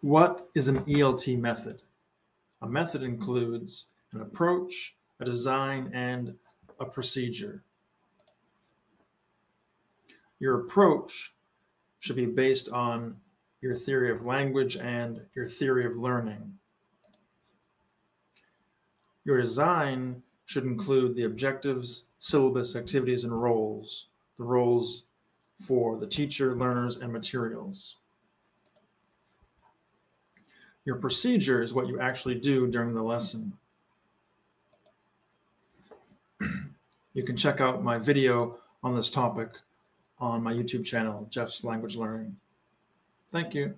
What is an ELT method? A method includes an approach, a design, and a procedure. Your approach should be based on your theory of language and your theory of learning. Your design should include the objectives, syllabus, activities, and roles, the roles for the teacher, learners, and materials. Your procedure is what you actually do during the lesson. you can check out my video on this topic on my YouTube channel, Jeff's Language Learning. Thank you.